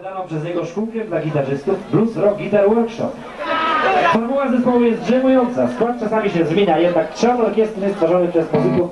wydaną przez niego szkółkę dla gitarzystów Blues Rock Guitar Workshop. Formuła zespołu jest drzemiująca, skład czasami się zmienia, jednak trzon orkiestry stworzony przez muzyków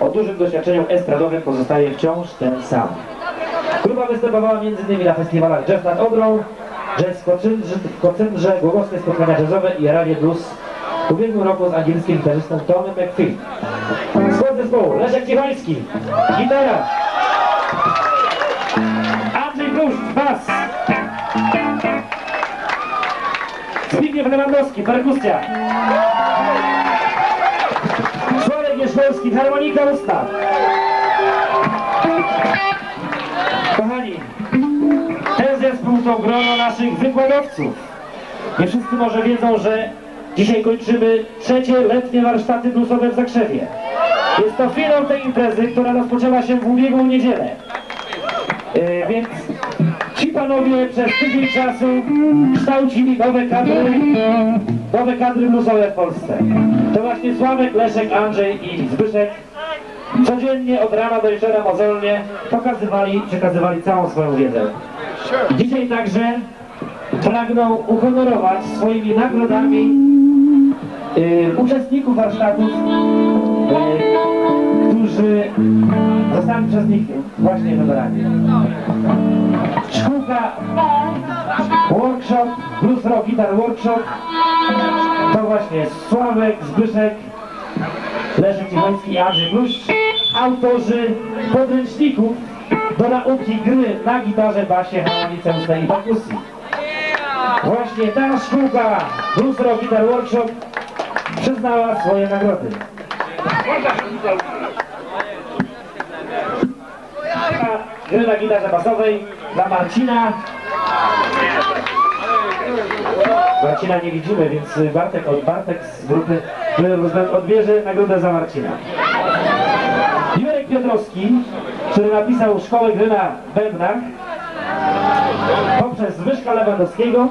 o dużym doświadczeniu estradowym pozostaje wciąż ten sam. Grupa występowała m.in. na festiwalach Jazz nad Odrą, Jazz w Kocyndrze Głogowskie Spotkania Jazzowe i Radio Blues w ubiegłym roku z angielskim gitarzystą Tomem McPhee. Skład zespołu Leszek Cichoński, gitara, Bas, Zbigniew Lewandowski, perkusja, Sławek Jeszkowski, harmonika usta. Kochani, ten zespół to grono naszych wykładowców. Nie wszyscy może wiedzą, że dzisiaj kończymy trzecie letnie warsztaty bluesowe w Zakrzewie. Jest to finał tej imprezy, która rozpoczęła się w ubiegłą niedzielę. E, więc ci panowie przez tydzień czasu kształcili nowe kadry, nowe kadry bluesowe w Polsce. To właśnie Sławek, Leszek, Andrzej i Zbyszek codziennie od rana do wieczora mozolnie pokazywali, przekazywali całą swoją wiedzę. Dzisiaj także pragną uhonorować swoimi nagrodami y, uczestników warsztatów, y, którzy zostali przez nich właśnie wybrani. Szkółka Workshop, Blues Rock Guitar Workshop, to właśnie Sławek, Zbyszek, Leszek Cichoński i Andrzej Bluszcz, autorzy podręczników do nauki gry na gitarze, basie, harmonice ustnej i perkusji. Właśnie ta szkółka Blues Rock Guitar Workshop przyznała swoje nagrody. Gry na gitarze basowej dla Marcina. Marcina nie widzimy, więc Bartek, od Bartek z grupy odbierze nagrodę za Marcina. Jurek Piotrowski, który napisał szkołę gry na bębnach, poprzez Zbyszka Lewandowskiego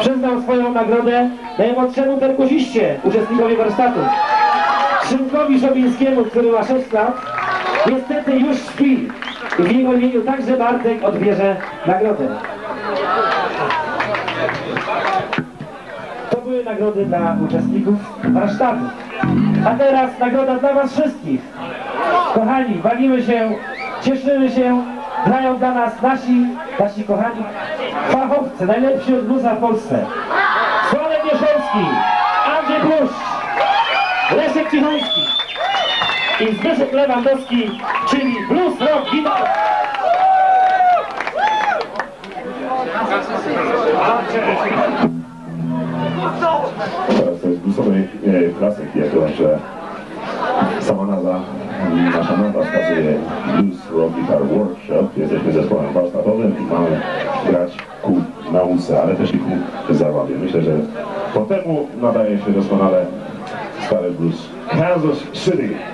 przyznał swoją nagrodę najmłodszemu perkusiście, uczestnikowi warsztatu. Szymkowi Szobińskiemu, który ma 6 lat, niestety już śpi. I w jego imieniu także Bartek odbierze nagrodę. To były nagrody dla uczestników warsztatu. A teraz nagroda dla Was wszystkich. Kochani, bawimy się, cieszymy się, grają dla nas nasi, nasi kochani fachowcy, najlepsi od bluesa w Polsce. Sławek Mieszewski, Andrzej Bluszcz, Leszek Cichoński i Zbyszek Lewandowski, czyli Blues Rock Guitar. Jest bluesowej e, klasyki, jako że sama nazwa, nasza nazwa wskazuje Blues Rock Guitar Workshop. Jesteśmy zespołem warsztatowym i mamy grać ku nauce, ale też i ku zabawie. Myślę, że po temu nadaje się doskonale stary blues Kansas City.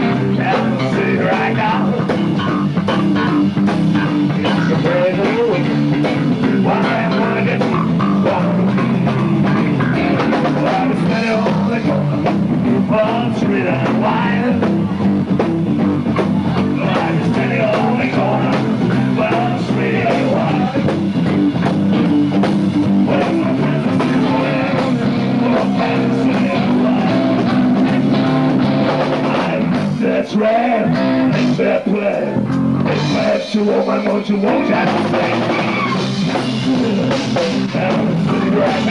That's right, it's that plan. If I have you oh woman, won't you won't have to say? City right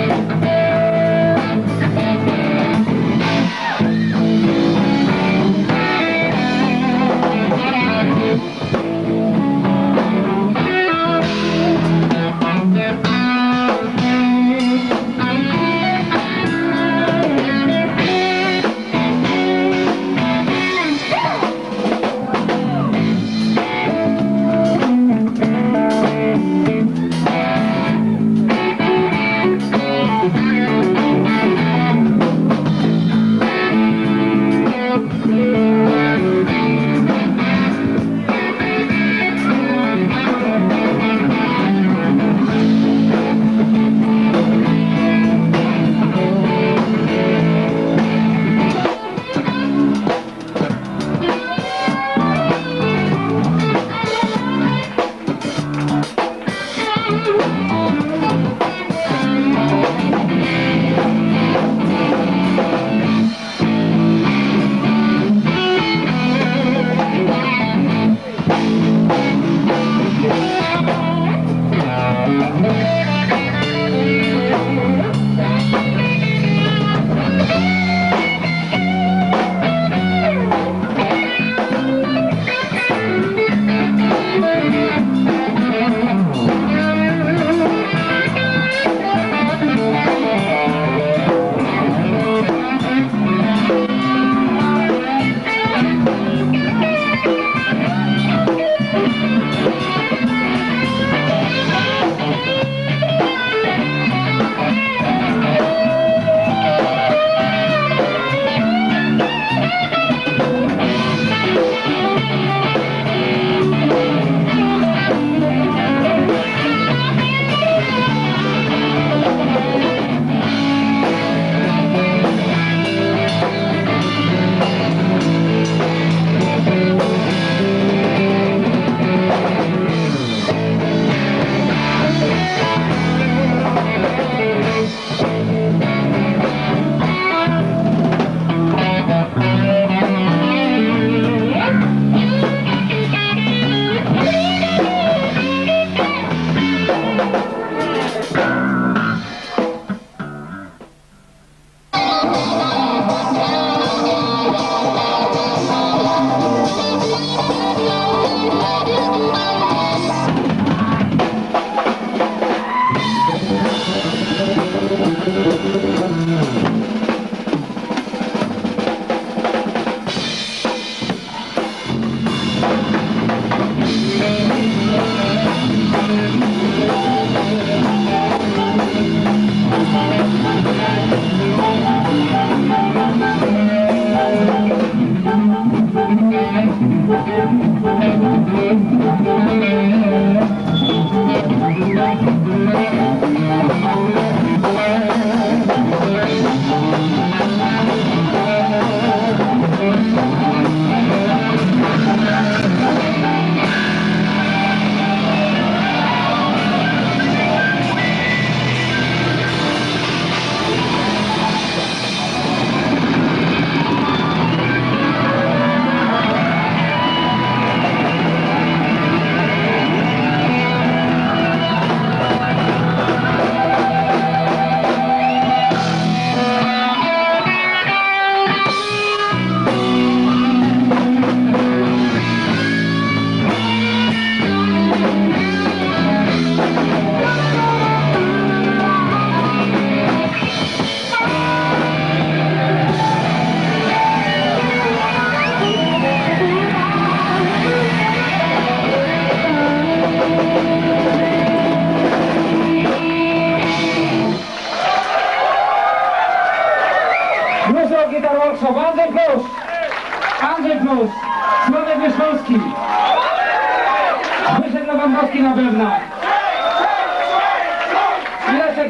Música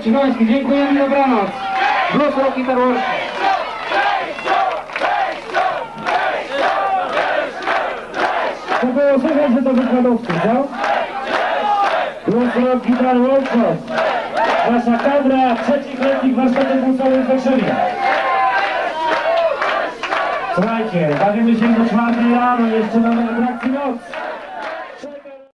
Leszek Cichoński, dziękujemy, dobranoc! Blues Rock Guitar Workshop! To było słychać, że to wykładowcy, co? Blues! Nasza kadra trzecich letnich warsztatów głosowych w Warszawie. Słuchajcie, bawimy się do czwartej rano, jeszcze mamy